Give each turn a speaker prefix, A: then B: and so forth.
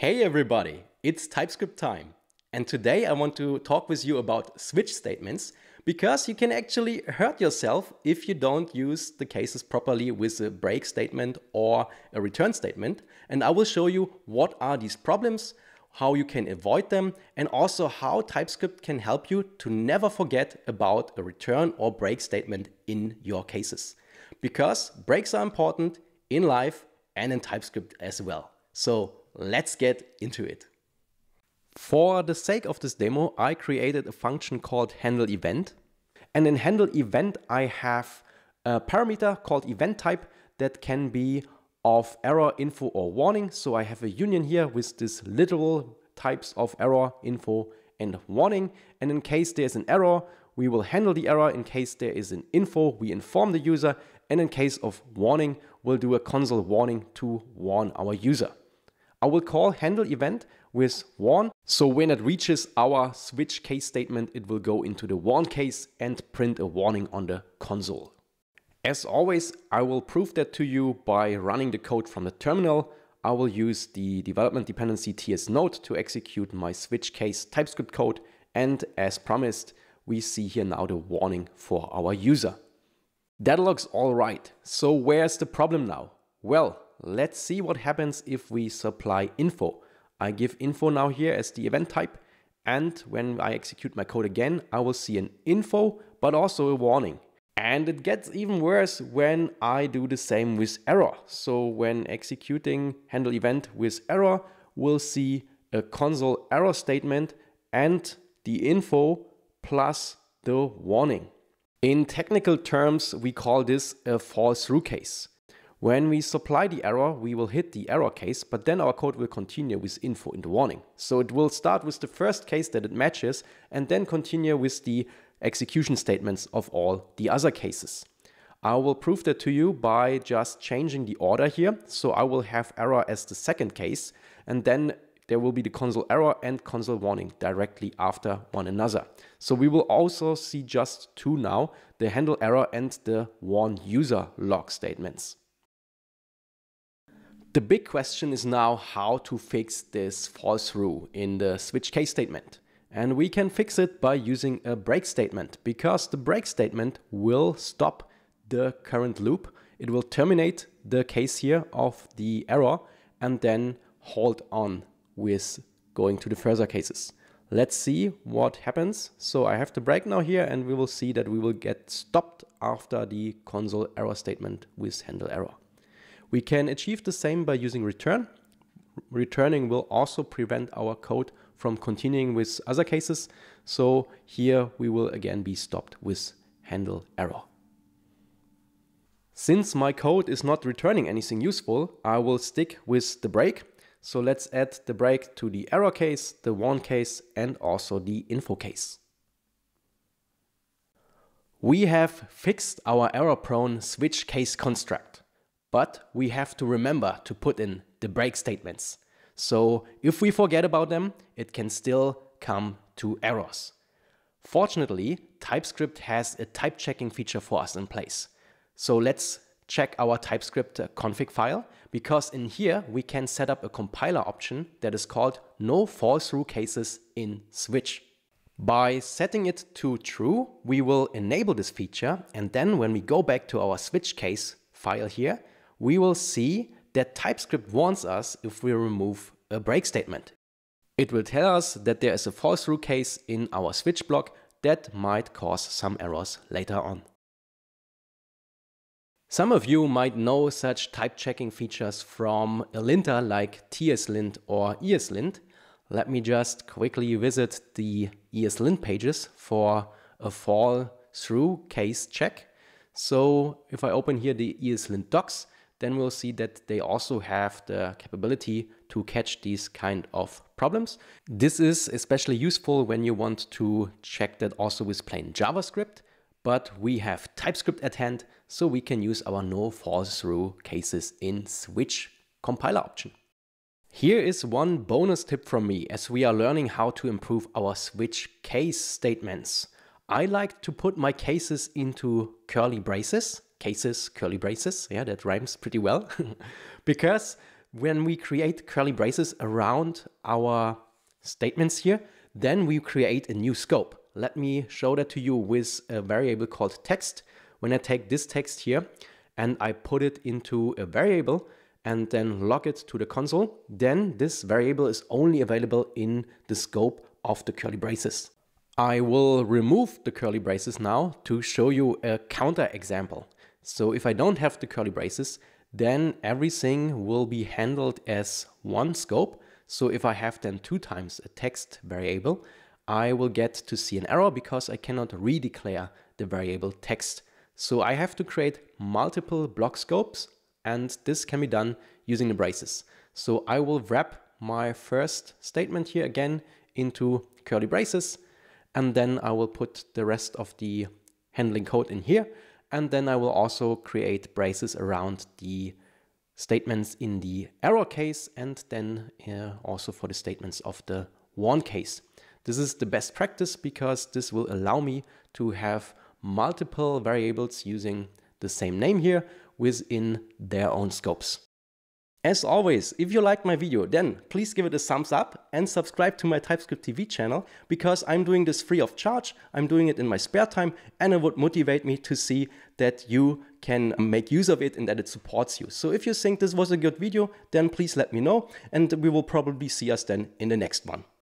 A: Hey everybody, it's TypeScript time. And today I want to talk with you about switch statements because you can actually hurt yourself if you don't use the cases properly with a break statement or a return statement. And I will show you what are these problems, how you can avoid them, and also how TypeScript can help you to never forget about a return or break statement in your cases. Because breaks are important in life and in TypeScript as well. So let's get into it. For the sake of this demo, I created a function called handle event. And in handle event, I have a parameter called event type that can be of error, info, or warning. So I have a union here with this literal types of error, info, and warning. And in case there's an error, we will handle the error. In case there is an info, we inform the user. And in case of warning, we'll do a console warning to warn our user. I will call handle event with warn. So when it reaches our switch case statement, it will go into the warn case and print a warning on the console. As always, I will prove that to you by running the code from the terminal. I will use the development dependency ts node to execute my switch case TypeScript code. And as promised, we see here now the warning for our user. That looks all right. So where's the problem now? Well, let's see what happens if we supply info. I give info now here as the event type. And when I execute my code again, I will see an info, but also a warning. And it gets even worse when I do the same with error. So when executing handle event with error, we'll see a console error statement and the info plus the warning. In technical terms, we call this a fall through case. When we supply the error, we will hit the error case, but then our code will continue with info in the warning. So it will start with the first case that it matches and then continue with the execution statements of all the other cases. I will prove that to you by just changing the order here. So I will have error as the second case, and then there will be the console error and console warning directly after one another. So we will also see just two now, the handle error and the warn user log statements. The big question is now how to fix this fall through in the switch case statement. And we can fix it by using a break statement because the break statement will stop the current loop. It will terminate the case here of the error and then hold on with going to the further cases. Let's see what happens. So I have the break now here and we will see that we will get stopped after the console error statement with handle error. We can achieve the same by using return. Returning will also prevent our code from continuing with other cases. So here we will again be stopped with handle error. Since my code is not returning anything useful, I will stick with the break. So let's add the break to the error case, the warn case, and also the info case. We have fixed our error-prone switch case construct. But we have to remember to put in the break statements. So if we forget about them, it can still come to errors. Fortunately, TypeScript has a type checking feature for us in place. So let's check our TypeScript uh, config file because in here we can set up a compiler option that is called no fall through cases in switch. By setting it to true, we will enable this feature and then when we go back to our switch case file here, we will see that TypeScript warns us if we remove a break statement. It will tell us that there is a fall through case in our switch block that might cause some errors later on. Some of you might know such type checking features from a linter like tslint or eslint. Let me just quickly visit the eslint pages for a fall through case check. So if I open here the eslint docs, then we'll see that they also have the capability to catch these kind of problems. This is especially useful when you want to check that also with plain JavaScript, but we have TypeScript at hand, so we can use our no falls through cases in switch compiler option. Here is one bonus tip from me as we are learning how to improve our switch case statements. I like to put my cases into curly braces cases, curly braces. Yeah, that rhymes pretty well. because when we create curly braces around our statements here, then we create a new scope. Let me show that to you with a variable called text. When I take this text here and I put it into a variable and then log it to the console, then this variable is only available in the scope of the curly braces. I will remove the curly braces now to show you a counter example. So if I don't have the curly braces, then everything will be handled as one scope. So if I have then two times a text variable, I will get to see an error because I cannot redeclare the variable text. So I have to create multiple block scopes and this can be done using the braces. So I will wrap my first statement here again into curly braces and then I will put the rest of the handling code in here and then I will also create braces around the statements in the error case and then uh, also for the statements of the warn case. This is the best practice because this will allow me to have multiple variables using the same name here within their own scopes. As always, if you liked my video, then please give it a thumbs up and subscribe to my TypeScript TV channel because I'm doing this free of charge. I'm doing it in my spare time and it would motivate me to see that you can make use of it and that it supports you. So if you think this was a good video, then please let me know and we will probably see us then in the next one.